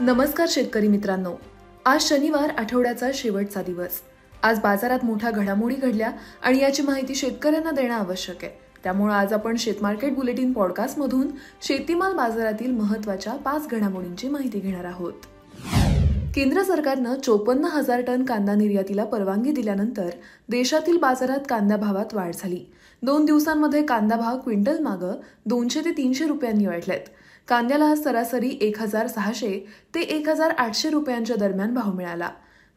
नमस्कार शेतकरी मित्रांनो. आज शनिवार आठवड्याचा शेवटचा दिवस. आज बाजारात मोठ्या घडामोडी घडल्या आणि याची माहिती शेतकऱ्यांना देणं आवश्यक आहे. त्यामुळे आज आपण शेतमार्केट बुलेटिन पॉडकास्टमधून शेतीमाल बाजारातील महत्त्वाच्या पाच घडामोडींची माहिती घेणार आहोत. केंद्र सरकारनं चोपन्न हजार टन कांदा निर्यातीला परवानगी दिल्यानंतर देशातील बाजारात कांदा भावात वाढ झाली. दोन दिवसांमध्ये कांदा भाव क्विंटल मागं दोनशे ते तीनशे रुपयांनी वाढलेत. कांद्याला सरासरी एक हजार सहाशे ते एक हजार आठशे रुपयांच्या दरम्यान भाव मिळाला.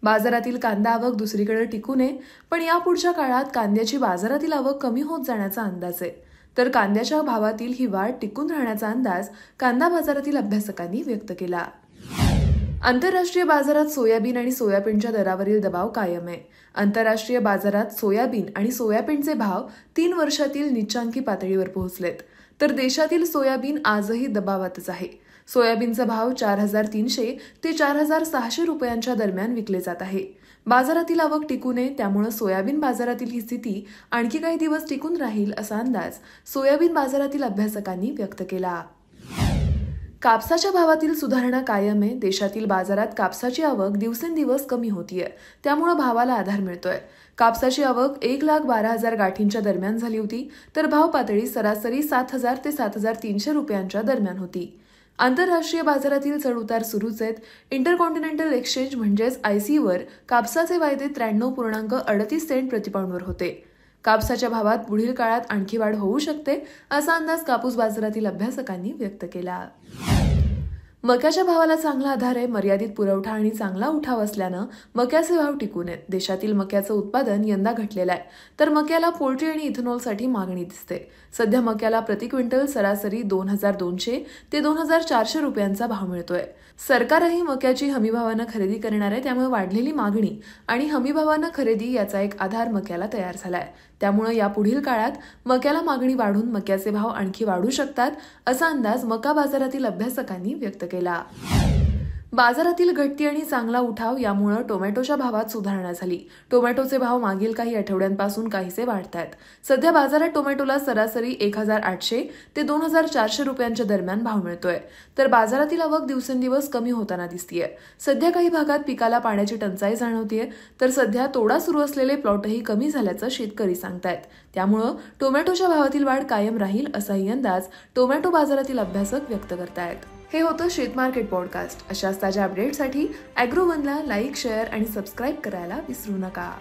बाजारातील कांदा आवक दुसरीकडे टिकू नये पण यापुढच्या काळात कांद्याची बाजारातील आवक कमी होत जाण्याचा अंदाज आहे. तर कांद्याच्या भावातील ही वाढ टिकून राहण्याचा अंदाज कांदा बाजारातील अभ्यासकांनी व्यक्त केला. आंतरराष्ट्रीय बाजारात सोयाबीन आणि सोयाबीनच्या दरावरील दबाव कायम आहे. आंतरराष्ट्रीय बाजारात सोयाबीन आणि सोयाबीनचे भाव तीन वर्षातील निच्चांकी पातळीवर पोहोचलेत. तर देशातील सोयाबीन आजही दबावातच आहे. सोयाबीनचा भाव चार हजार तीनशे ते चार हजार सहाशे रुपयांच्या दरम्यान विकले जात आहे. बाजारातील आवक टिकू नये त्यामुळे सोयाबीन बाजारातील ही स्थिती आणखी काही दिवस टिकून राहील असा अंदाज सोयाबीन बाजारातील अभ्यासकांनी व्यक्त केला. कापसाच्या भावातील सुधारणा कायम आहे देशातील बाजारात कापसाची आवक दिवसेंदिवस कमी होतीये. त्यामुळे भावाला आधार मिळतोय. कापसाची आवक एक लाख बारा हजार गाठींच्या दरम्यान झाली होती तर भाव पातळी सरासरी सात हजार ते सात हजार तीनशे रुपयांच्या दरम्यान होती. आंतरराष्ट्रीय बाजारातील चढउतार सुरूच आहेत. इंटरकॉन्टिनेंटल एक्सचेंज म्हणजेच आयसीवर कापसाचे वायदे त्र्याण्णव पूर्णांक अडतीस सेंट प्रतिपाऊंडवर होते. कापसाच्या भावात पुढील काळात आणखी वाढ होऊ शकते असा अंदाज कापूस बाजारातील अभ्यासकांनी व्यक्त केला. मक्याच्या भावाला चांगला आधार आहे मर्यादित पुरवठा आणि चांगला उठाव असल्यानं मक्याचे भाव टिकून आहेत. देशातील मक्याचं उत्पादन यंदा घटलेलं आहे. तर मक्याला पोल्ट्री आणि इथेनॉलसाठी मागणी दिसते. सध्या मक्याला प्रति क्विंटल सरासरी दोन हजार दोनशे ते दोन हजार चारशे रुपयांचा भाव मिळतोय. सरकारही मक्याची हमीभावानं खरेदी करणार आहे त्यामुळे वाढलेली मागणी आणि हमीभावानं खरेदी याचा एक आधार मक्याला तयार झालाय. त्यामुळे या पुढील काळात मक्याला मागणी वाढून मक्याचे भाव आणखी वाढू शकतात असा अंदाज मका बाजारातील अभ्यासकांनी व्यक्त केला. बाजारातील घटती आणि चांगला उठाव यामुळे टोमॅटोच्या भावात सुधारणा झाली. टोमॅटोचे भाव मागील काही आठवड्यांपासून काहीसे वाढत आहेत सध्या बाजारात टोमॅटोला सरासरी एक हजार आठशे ते दोन हजार चारशे रुपयांच्या दरम्यान भाव मिळतोय. तर बाजारातील आवक दिवसेंदिवस कमी होताना दिसतीये. सध्या काही भागात पिकाला पाण्याची टंचाई जाणवतीये. तर सध्या तोडा सुरू असलेले प्लॉटही कमी झाल्याचं शेतकरी सांगतायत. त्यामुळं टोमॅटोच्या भावातील वाढ कायम राहील असाही अंदाज टोमॅटो बाजारातील अभ्यासक व्यक्त करतायत. हे होतं शेतमार्केट पॉडकास्ट अशाच ताज्या अपडेटसाठी अॅग्रोवनला लाईक शेअर आणि सबस्क्राईब करायला विसरू नका.